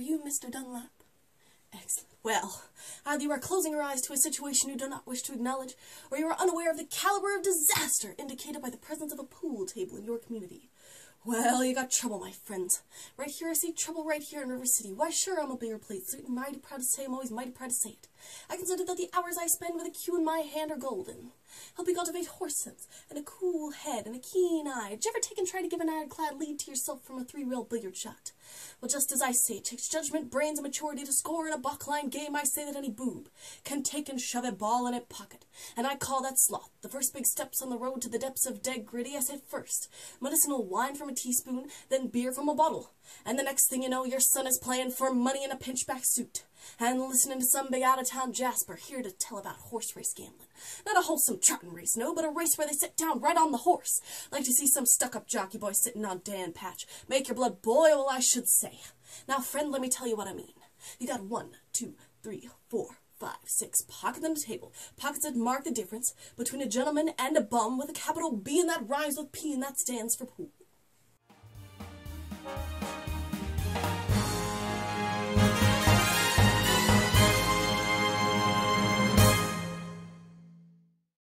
Mr. Dunlap? Excellent. Well, either you are closing your eyes to a situation you do not wish to acknowledge, or you are unaware of the caliber of disaster indicated by the presence of a pool table in your community. Well, you got trouble, my friends. Right here, I see trouble right here in River City. Why, sure, I'm a bigger place. I'm mighty proud to say I'm always mighty proud to say it. I consider that the hours I spend with a cue in my hand are golden. Help Helping cultivate horse sense, and a cool head, and a keen eye. Did you ever take and try to give an ironclad lead to yourself from a three-rail billiard shot? Well, just as I say, it takes judgment, brains, and maturity to score in a balkline game, I say that any boob can take and shove a ball in a pocket. And I call that sloth. The first big steps on the road to the depths of dead gritty, I said first. Medicinal wine from a teaspoon, then beer from a bottle. And the next thing you know, your son is playing for money in a pinchback suit. And listening to some big out-of-town Jasper here to tell about horse race gambling. Not a wholesome trotting race, no, but a race where they sit down right on the horse. Like to see some stuck-up jockey boy sitting on Dan Patch. Make your blood boil, I should say. Now, friend, let me tell you what I mean. You got one, two, three, four, five, six pockets on the table. Pockets that mark the difference between a gentleman and a bum with a capital B and that rhymes with P and that stands for pool thank you